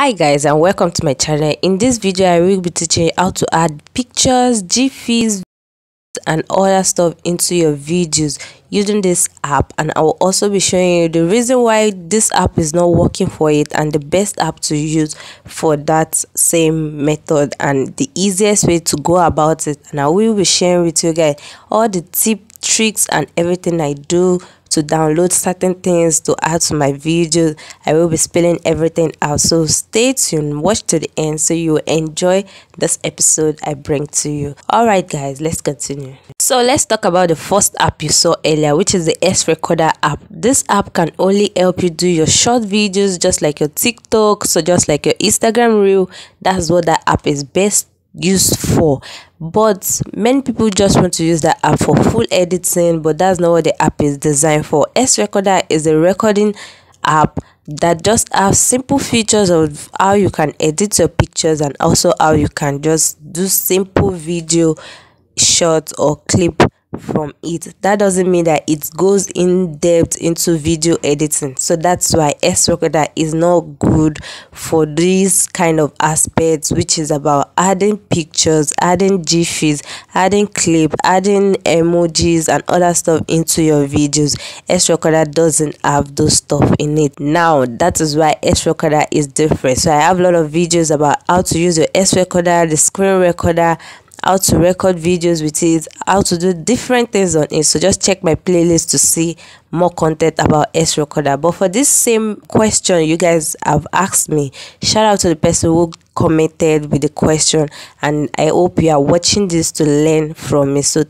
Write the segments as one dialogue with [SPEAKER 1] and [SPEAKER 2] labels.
[SPEAKER 1] hi guys and welcome to my channel. In this video i will be teaching you how to add pictures gifs and other stuff into your videos using this app. And i will also be showing you the reason why this app is not working for it and the best app to use for that same method and the easiest way to go about it. And i will be sharing with you guys all the tip tricks and everything i do to download certain things to add to my videos i will be spelling everything out. So stay tuned watch to the end so you enjoy this episode i bring to you. All right guys let's continue. So let's talk about the first app you saw earlier which is the XRecorder app. This app can only help you do your short videos just like your tiktok so just like your instagram reel. That's what that app is best used for but many people just want to use that app for full editing but that's not what the app is designed for. XRecorder is a recording app that just has simple features of how you can edit your pictures and also how you can just do simple video short or clip from it. That doesn't mean that it goes in depth into video editing. So that's why XRecorder is not good for these kind of aspects which is about adding pictures adding gifs adding clip adding emojis and other stuff into your videos. XRecorder doesn't have those stuff in it. Now that is why XRecorder is different. So i have a lot of videos about how to use your XRecorder the screen recorder how to record videos with it how to do different things on it. So just check my playlist to see more content about XRecorder. But for this same question you guys have asked me shout out to the person who commented with the question and i hope you are watching this to learn from me. So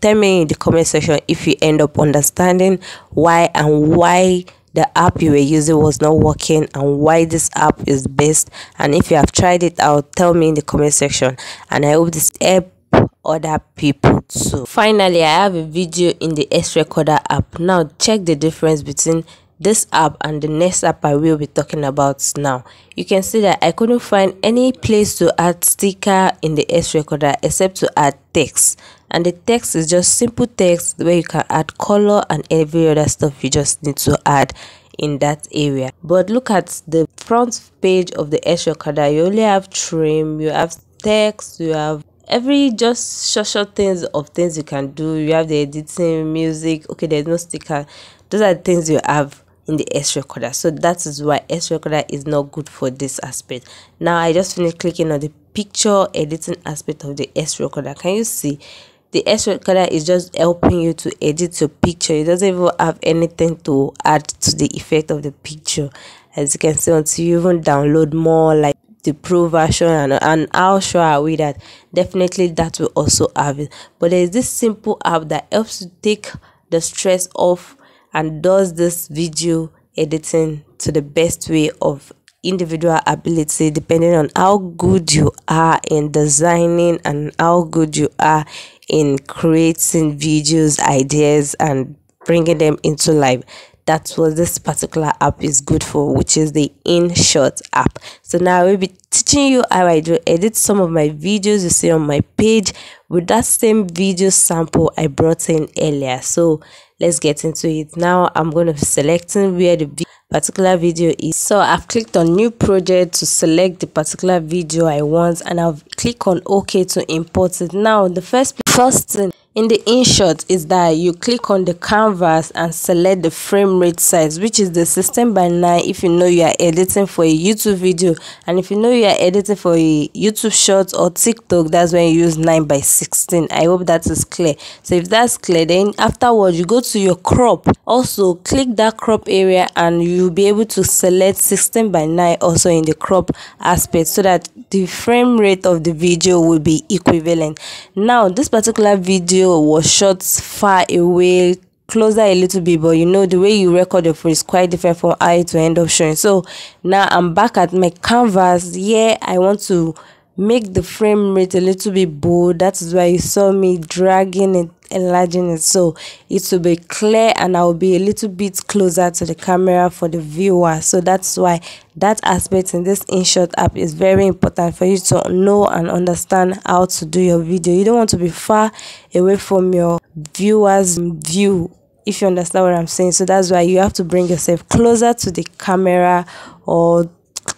[SPEAKER 1] tell me in the comment section if you end up understanding why and why the app you were using was not working and why this app is best. And if you have tried it out tell me in the comment section. And i hope this help other people too. Finally i have a video in the XRecorder app. Now check the difference between this app and the next app i will be talking about now. You can see that i couldn't find any place to add sticker in the XRecorder except to add text and the text is just simple text where you can add color and every other stuff you just need to add in that area but look at the front page of the XRecorder you only have trim you have text you have every just short short things of things you can do you have the editing music okay there's no sticker those are the things you have in the XRecorder. So that is why XRecorder is not good for this aspect. Now I just finished clicking on the picture editing aspect of the XRecorder. Can you see? The extra color is just helping you to edit your picture. It doesn't even have anything to add to the effect of the picture. As you can see, until you even download more like the pro version and, and how sure are we that definitely that will also have it but there is this simple app that helps to take the stress off and does this video editing to the best way of individual ability depending on how good you are in designing and how good you are in creating videos ideas and bringing them into life that's what this particular app is good for which is the InShot app. So now i will be teaching you how i do edit some of my videos you see on my page with that same video sample i brought in earlier. So let's get into it. Now i'm going to be selecting where the particular video is. So i've clicked on new project to select the particular video i want and i'll click on ok to import it. Now the first first thing in the InShot is that you click on the canvas and select the frame rate size which is the 16 by 9 if you know you are editing for a YouTube video. And if you know you are editing for a YouTube short or TikTok that's when you use 9 by 16 I hope that is clear. So if that's clear then afterwards you go to your crop. Also click that crop area and you'll be able to select 16 by 9 also in the crop aspect so that the frame rate of the video will be equivalent. Now this particular video video was shot far away closer a little bit but you know the way you record your phone is quite different from how to end up showing. So now i'm back at my canvas. Yeah i want to make the frame rate a little bit bold. That is why you saw me dragging it enlarging it. So it will be clear and i'll be a little bit closer to the camera for the viewer. So that's why that aspect in this InShot app is very important for you to know and understand how to do your video. You don't want to be far away from your viewers view if you understand what i'm saying. So that's why you have to bring yourself closer to the camera or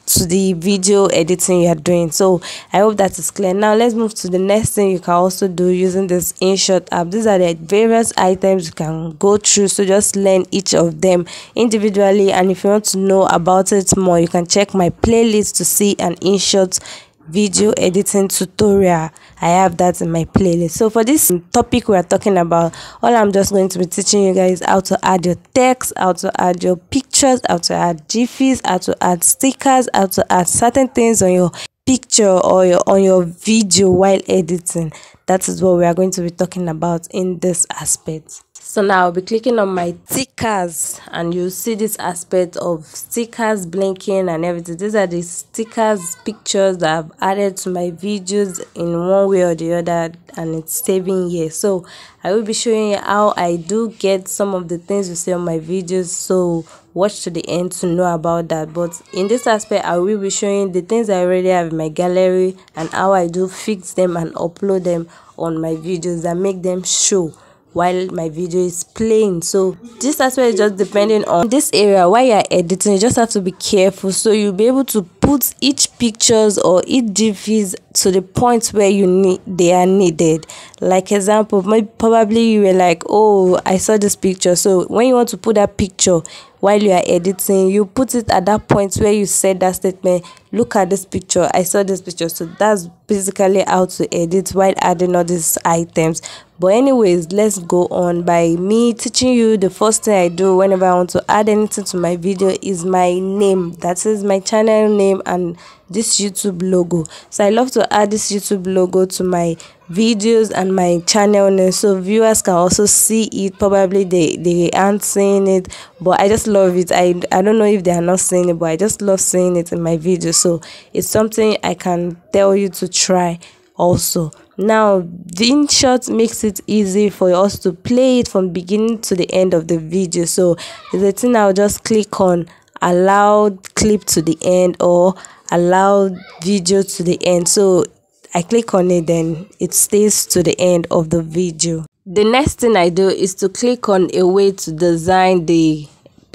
[SPEAKER 1] to the video editing you are doing. So i hope that is clear. Now let's move to the next thing you can also do using this InShot app. These are the various items you can go through. So just learn each of them individually. And if you want to know about it more you can check my playlist to see an InShot video editing tutorial i have that in my playlist. So for this topic we are talking about all i'm just going to be teaching you guys how to add your text how to add your pictures how to add gifs how to add stickers how to add certain things on your picture or your on your video while editing. That is what we are going to be talking about in this aspect so now I'll be clicking on my stickers and you'll see this aspect of stickers blinking and everything. These are the stickers pictures that I've added to my videos in one way or the other and it's saving here. So I will be showing you how I do get some of the things you see on my videos. So watch to the end to know about that. But in this aspect, I will be showing the things I already have in my gallery and how I do fix them and upload them on my videos and make them show while my video is playing. So this aspect is just depending on this area while you're editing you just have to be careful. So you'll be able to put each pictures or each gifs to the point where you need they are needed. Like example maybe probably you were like oh i saw this picture. So when you want to put that picture while you are editing you put it at that point where you said that statement look at this picture. I saw this picture. So that's basically how to edit while adding all these items but anyways let's go on. By me teaching you the first thing i do whenever i want to add anything to my video is my name. That is my channel name and this youtube logo. So i love to add this youtube logo to my videos and my channel name. So viewers can also see it. Probably they they aren't seeing it but i just love it. I i don't know if they are not seeing it but i just love seeing it in my videos so it's something i can tell you to try also. Now the InShot makes it easy for us to play it from beginning to the end of the video. So the thing i'll just click on allow clip to the end or allow video to the end. So I click on it then it stays to the end of the video. The next thing I do is to click on a way to design the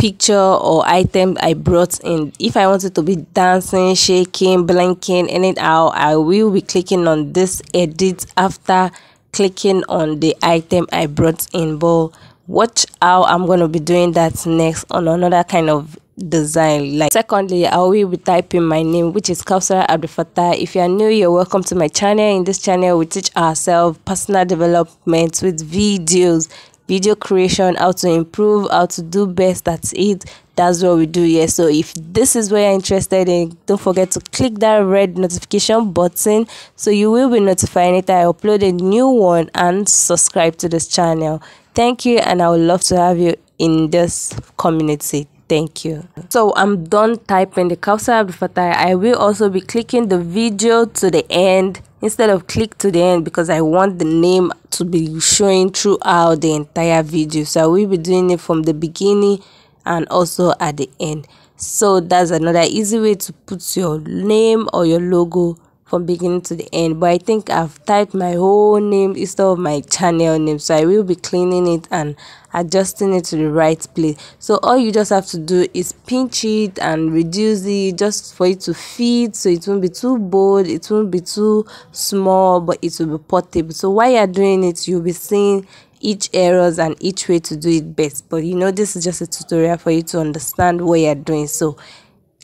[SPEAKER 1] picture or item I brought in. If I want it to be dancing, shaking, blinking, anyhow, I will be clicking on this edit after clicking on the item I brought in. But watch how I'm going to be doing that next on another kind of design like secondly i will be typing my name which is Kaosarah Abdulfatai if you are new you're welcome to my channel in this channel we teach ourselves personal development with videos video creation how to improve how to do best at it. That's what we do here. So if this is what you're interested in don't forget to click that red notification button. So you will be notified anytime i upload a new one and subscribe to this channel. Thank you and i would love to have you in this community thank you. So i'm done typing the Kausar Fatah. i will also be clicking the video to the end instead of click to the end because i want the name to be showing throughout the entire video. So i will be doing it from the beginning and also at the end. So that's another easy way to put your name or your logo from beginning to the end but i think i've typed my whole name instead of my channel name so i will be cleaning it and adjusting it to the right place. So all you just have to do is pinch it and reduce it just for it to fit so it won't be too bold it won't be too small but it will be portable. So while you're doing it you'll be seeing each errors and each way to do it best. But you know this is just a tutorial for you to understand what you're doing. So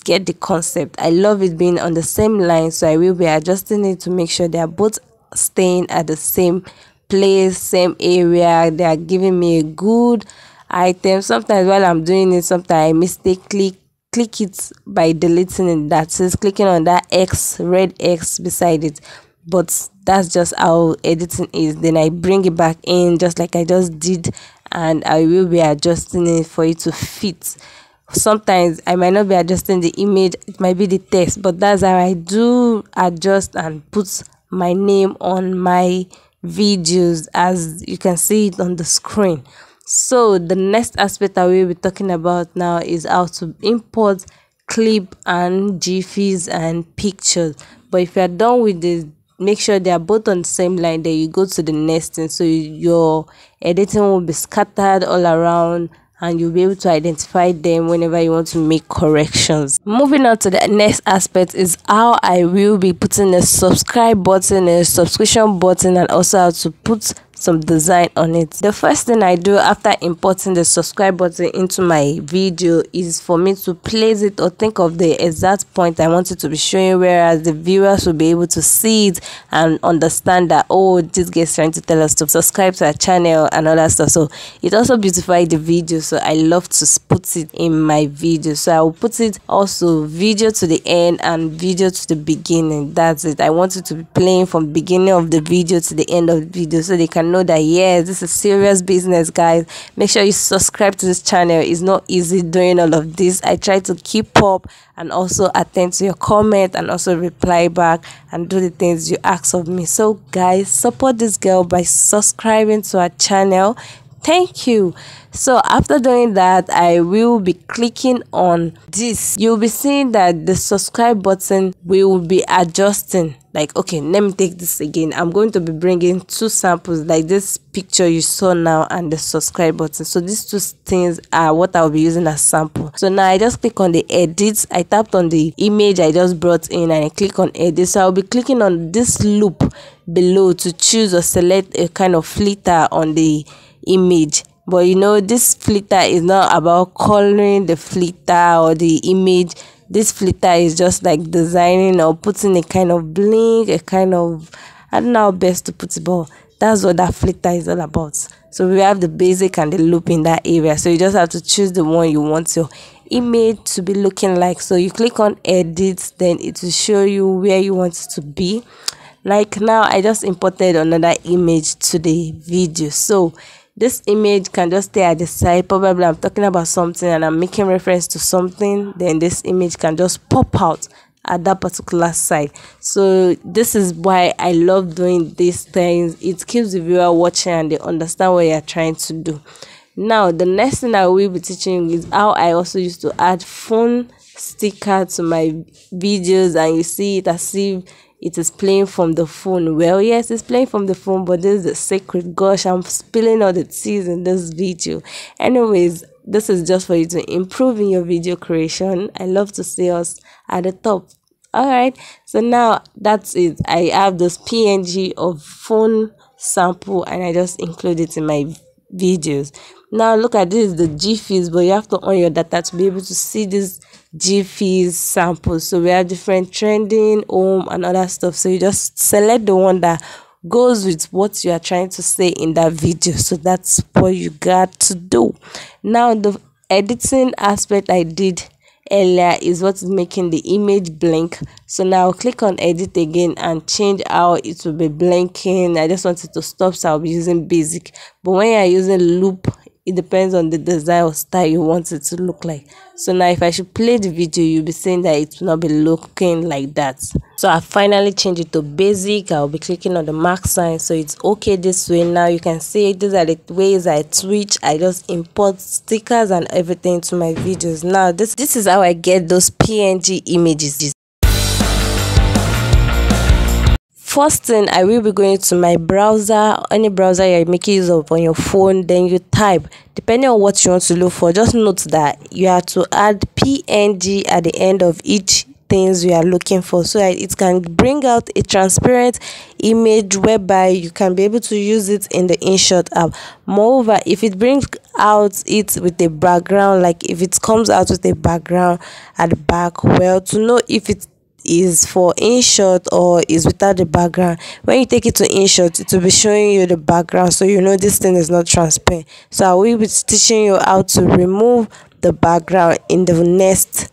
[SPEAKER 1] get the concept. I love it being on the same line, so I will be adjusting it to make sure they are both staying at the same place, same area. They are giving me a good item. Sometimes while I'm doing it, sometimes I mistakenly click it by deleting it. That says clicking on that X, red X beside it. But that's just how editing is. Then I bring it back in just like I just did and I will be adjusting it for it to fit sometimes I might not be adjusting the image, it might be the text, but that's how I do adjust and put my name on my videos as you can see it on the screen. So the next aspect I will be talking about now is how to import clip and gifs and pictures. But if you're done with this, make sure they are both on the same line. Then you go to the next thing so your editing will be scattered all around and you'll be able to identify them whenever you want to make corrections. Moving on to the next aspect is how I will be putting a subscribe button, a subscription button and also how to put some design on it. The first thing I do after importing the subscribe button into my video is for me to place it or think of the exact point I want it to be showing whereas the viewers will be able to see it and understand that oh this guy is trying to tell us to subscribe to our channel and all that stuff. So it also beautifies the video so I love to put it in my video. So I will put it also video to the end and video to the beginning. That's it. I want it to be playing from beginning of the video to the end of the video so they can know that yes this is serious business guys. Make sure you subscribe to this channel. It's not easy doing all of this. I try to keep up and also attend to your comment and also reply back and do the things you ask of me. So guys support this girl by subscribing to our channel thank you. So after doing that i will be clicking on this. You'll be seeing that the subscribe button will be adjusting. Like okay let me take this again. I'm going to be bringing two samples like this picture you saw now and the subscribe button. So these two things are what i'll be using as sample. So now i just click on the edit. I tapped on the image i just brought in and i click on edit. So i'll be clicking on this loop below to choose or select a kind of filter on the image. But you know this flitter is not about coloring the flitter or the image. This flitter is just like designing or putting a kind of blink a kind of i don't know how best to put it but that's what that flitter is all about. So we have the basic and the loop in that area. So you just have to choose the one you want your image to be looking like. So you click on edit then it will show you where you want it to be. Like now i just imported another image to the video. So this image can just stay at the side probably i'm talking about something and i'm making reference to something then this image can just pop out at that particular side. So this is why i love doing these things. It keeps the viewer watching and they understand what you're trying to do. Now the next thing i will be teaching is how i also used to add phone sticker to my videos and you see it as if it is playing from the phone. Well, yes, it's playing from the phone, but this is the secret. Gosh, I'm spilling all the teas in this video. Anyways, this is just for you to improve in your video creation. I love to see us at the top. Alright, so now that's it. I have this PNG of phone sample and I just include it in my videos. Now look at this, the GFiz, but you have to on your data to be able to see this GFiz samples. So we have different trending, home, and other stuff. So you just select the one that goes with what you are trying to say in that video. So that's what you got to do. Now the editing aspect I did earlier is what is making the image blink so now click on edit again and change how it will be blinking i just wanted to stop so i'll be using basic but when you're using loop it depends on the design or style you want it to look like. So now if i should play the video you'll be saying that it will not be looking like that. So i finally changed it to basic. I'll be clicking on the mark sign so it's okay this way. Now you can see these are the ways i switch. I just import stickers and everything to my videos. Now this this is how i get those png images first thing i will be going to my browser. Any browser you're making use of on your phone then you type. Depending on what you want to look for just note that you have to add png at the end of each things you are looking for. So that it can bring out a transparent image whereby you can be able to use it in the InShot app. Moreover if it brings out it with a background like if it comes out with a background at the back well to know if it is for in InShot or is without the background. When you take it to InShot it will be showing you the background so you know this thing is not transparent. So i will be teaching you how to remove the background in the next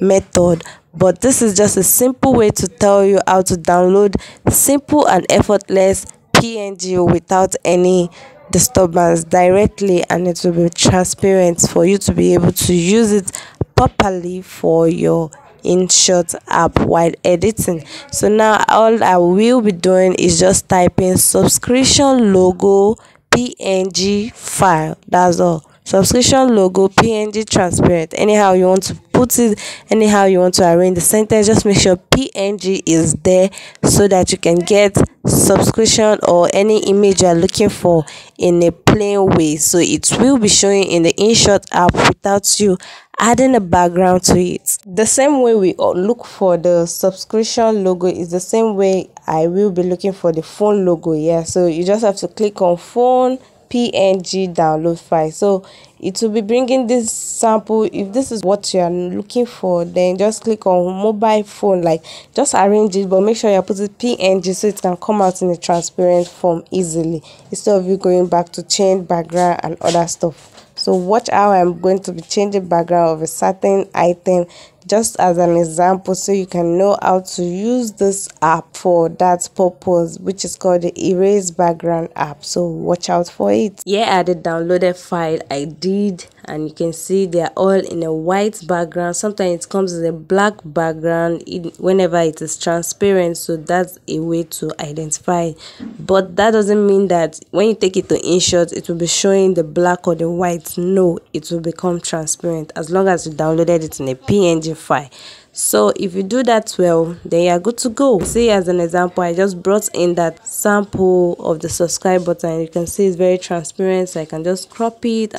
[SPEAKER 1] method. But this is just a simple way to tell you how to download simple and effortless png without any disturbance directly and it will be transparent for you to be able to use it properly for your InShot app while editing. So now all i will be doing is just typing subscription logo png file. That's all. Subscription logo png transparent. Anyhow you want to put it anyhow you want to arrange the sentence just make sure png is there so that you can get subscription or any image you are looking for in a plain way. So it will be showing in the InShot app without you adding a background to it. The same way we look for the subscription logo is the same way i will be looking for the phone logo yeah. So you just have to click on phone png download file. So it will be bringing this sample. If this is what you are looking for then just click on mobile phone like just arrange it but make sure you put it png so it can come out in a transparent form easily instead of you going back to change background and other stuff so watch how i'm going to be changing background of a certain item just as an example so you can know how to use this app for that purpose which is called the erase background app. So watch out for it. Yeah i the downloaded file i did and you can see they're all in a white background. Sometimes it comes with a black background whenever it is transparent so that's a way to identify. But that doesn't mean that when you take it to InShot it will be showing the black or the white. No it will become transparent as long as you downloaded it in a png file. So if you do that well then you're good to go. See as an example i just brought in that sample of the subscribe button. You can see it's very transparent so i can just crop it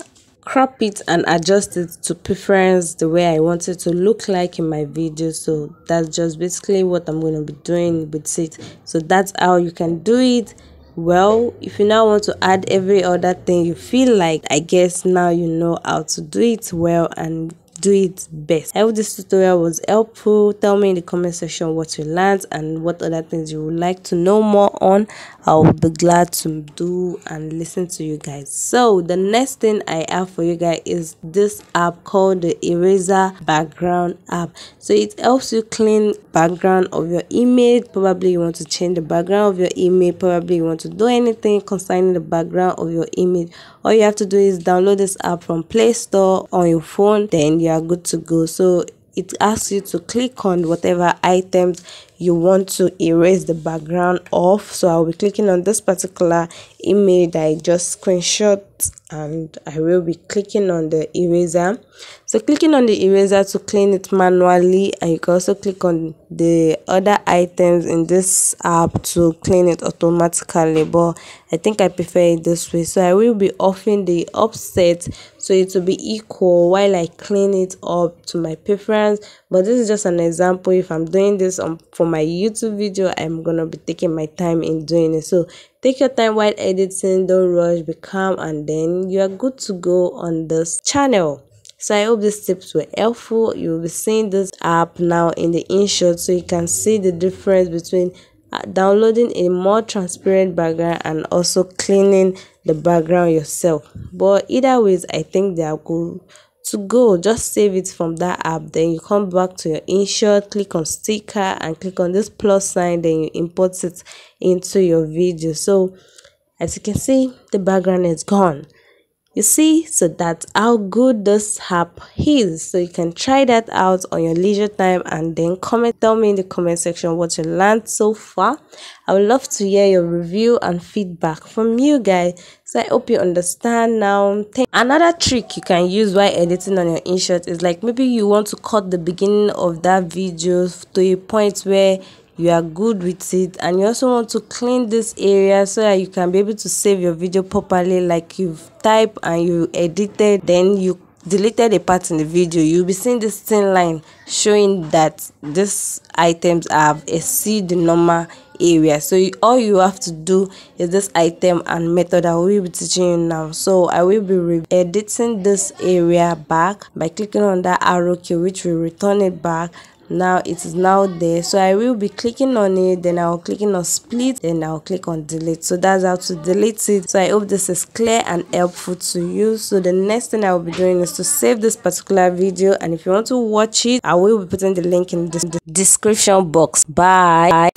[SPEAKER 1] crop it and adjust it to preference the way I want it to look like in my video. So that's just basically what I'm going to be doing with it. So that's how you can do it. Well if you now want to add every other thing you feel like I guess now you know how to do it well and do it best. I hope this tutorial was helpful. Tell me in the comment section what you learned and what other things you would like to know more on. I will be glad to do and listen to you guys. So the next thing I have for you guys is this app called the Eraser Background app. So it helps you clean background of your image. Probably you want to change the background of your image. Probably you want to do anything concerning the background of your image. All you have to do is download this app from Play Store on your phone. Then you are good to go so it asks you to click on whatever items you want to erase the background off. So i'll be clicking on this particular image that i just screenshot and i will be clicking on the eraser. So clicking on the eraser to clean it manually and you can also click on the other items in this app to clean it automatically but i think i prefer it this way. So i will be offing the offset so it will be equal while i clean it up to my preference. But this is just an example. If i'm doing this on for my youtube video i'm gonna be taking my time in doing it. So take your time while editing don't rush be calm and then you are good to go on this channel. So i hope these tips were helpful. You will be seeing this app now in the InShot so you can see the difference between uh, downloading a more transparent background and also cleaning the background yourself. But either ways i think they are good to go just save it from that app. Then you come back to your InShot click on sticker and click on this plus sign then you import it into your video. So as you can see the background is gone you see so that's how good this app is. So you can try that out on your leisure time and then comment. Tell me in the comment section what you learned so far. I would love to hear your review and feedback from you guys. So i hope you understand now. Another trick you can use while editing on your InShot is like maybe you want to cut the beginning of that video to a point where you are good with it and you also want to clean this area so that you can be able to save your video properly like you've typed and you edited then you deleted a part in the video. You'll be seeing this thin line showing that these items have exceed the normal area. So you, all you have to do is this item and method i will be teaching you now. So i will be editing this area back by clicking on that arrow key which will return it back now it is now there. So i will be clicking on it then i'll clicking on split then i'll click on delete. So that's how to delete it. So i hope this is clear and helpful to you. So the next thing i will be doing is to save this particular video. And if you want to watch it i will be putting the link in the description box. Bye